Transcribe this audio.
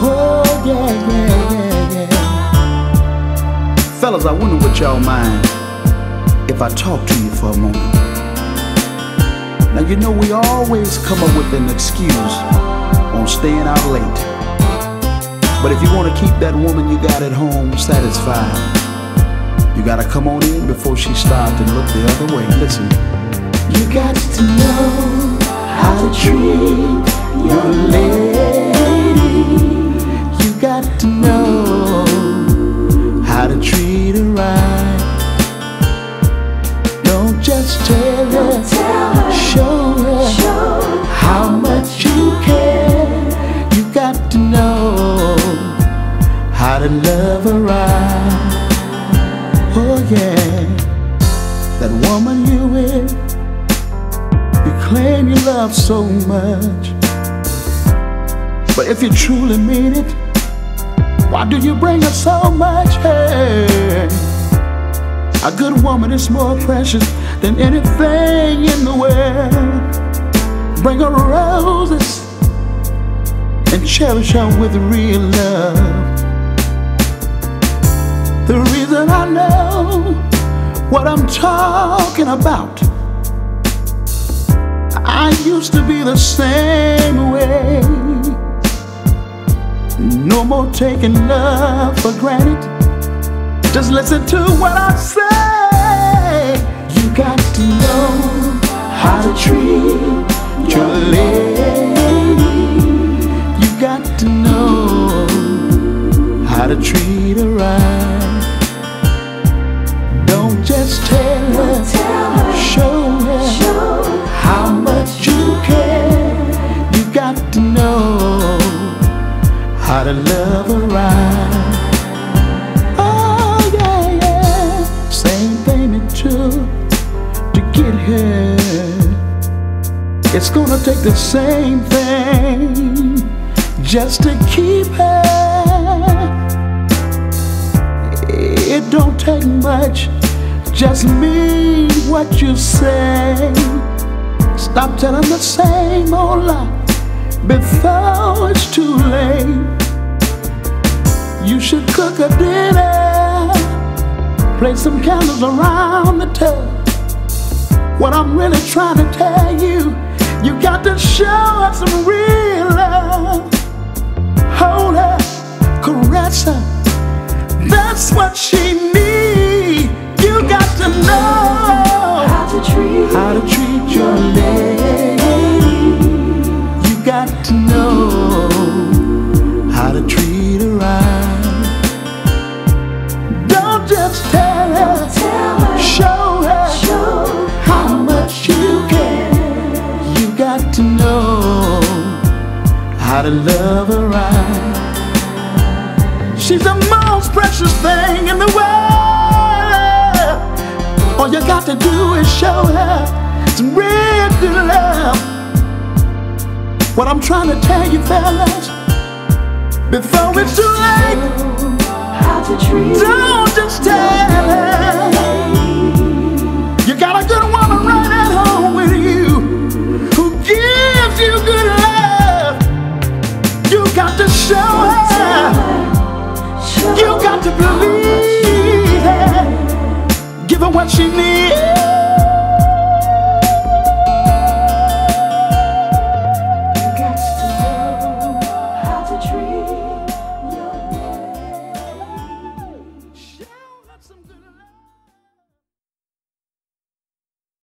Oh, yeah, yeah, yeah, yeah. Fellas, I wonder what y'all mind if I talk to you for a moment. Now, you know, we always come up with an excuse on staying out late. But if you want to keep that woman you got at home satisfied, you gotta come on in before she starts and look the other way. Listen. You got to know how to treat your lady. You got to know how to treat her right. Don't just tell her, show her how much you care. You got to know how to love her right. Oh yeah, that woman you with, you love so much. But if you truly mean it, why do you bring her so much? Hey, a good woman is more precious than anything in the world. Bring her roses and cherish her with real love. The reason I know what I'm talking about. I used to be the same way. No more taking love for granted. Just listen to what I say. You got to know how to treat your lady. You got to know how to treat her right. Don't just tell her, show to love right. Oh yeah, yeah. Same thing it took to get here. It's gonna take the same thing just to keep her. It don't take much, just mean what you say. Stop telling the same old lie before it's too late. You should cook a dinner, place some candles around the tub. What I'm really trying to tell you, you got to show her some real love. Hold her, caress her. That's what she needs. You got to know How to treat how to treat your lady. You got to know how to treat her right. How to love her right. She's the most precious thing in the world. All you got to do is show her some real good love. What I'm trying to tell you, fellas, before it's too late, how to treat don't just tell her. Show her. You got to believe her. Give her what she needs.